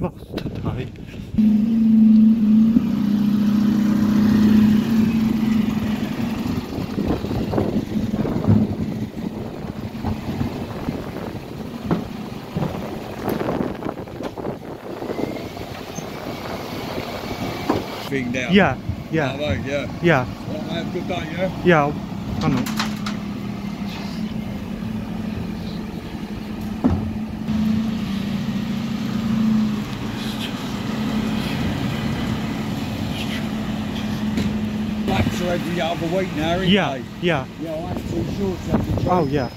lost today. Thing down. Yeah, Oh, yeah, yeah. yeah, Well, have a good day, yeah? yeah. I know. Blacks are every other week now, Yeah, they? yeah. Yeah, I had two shorts every Oh yeah.